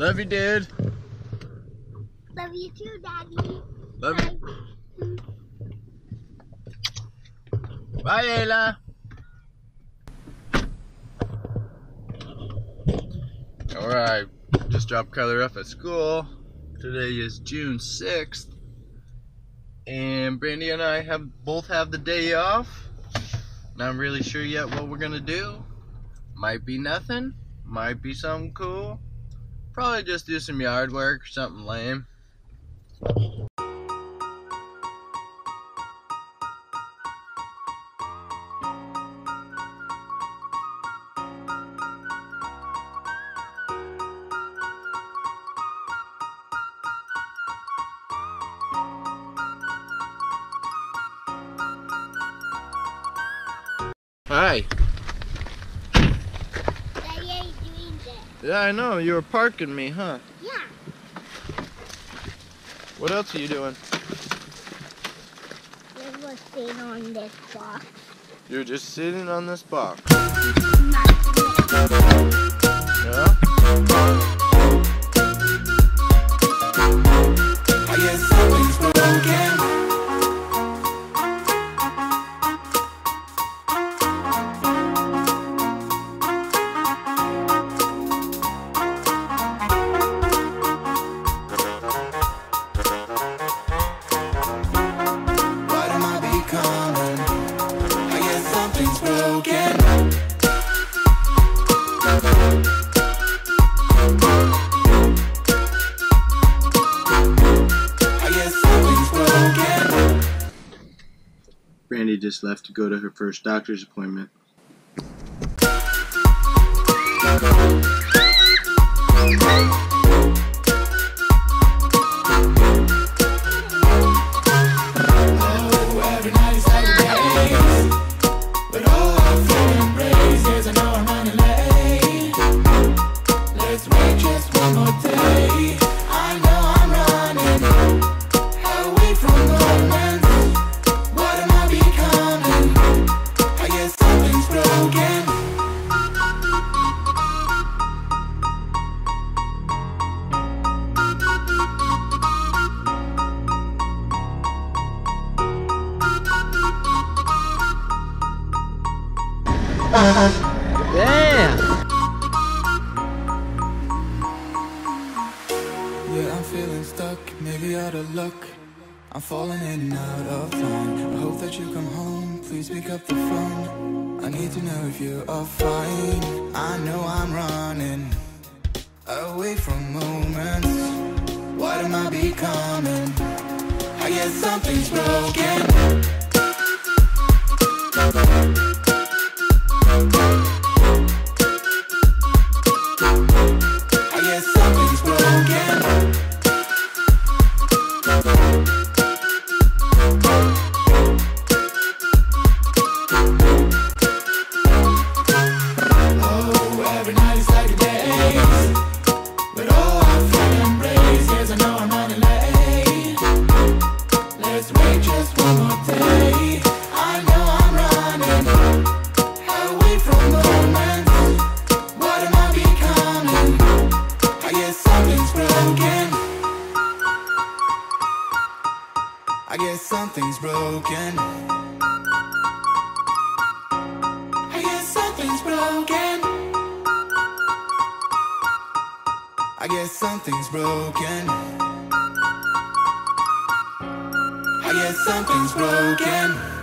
Love you, dude. Love you too, Daddy. Love you. Bye, Ayla. Alright, just dropped Kyler off at school. Today is June 6th. And Brandy and I have both have the day off. Not really sure yet what we're gonna do. Might be nothing. Might be something cool. Probably just do some yard work, or something lame. Hi. Daddy ain't doing that. Yeah, I know. You were parking me, huh? Yeah. What else are you doing? We were sitting on this box. You're just sitting on this box. Brandy just left to go to her first doctor's appointment. Just one more day. Damn! Yeah, I'm feeling stuck, maybe out of luck. I'm falling in and out of line. I hope that you come home, please pick up the phone. I need to know if you are fine. I know I'm running away from moments. What am I becoming? I guess something's broken. I guess something's broken. I guess something's broken. I guess something's broken. I guess something's broken.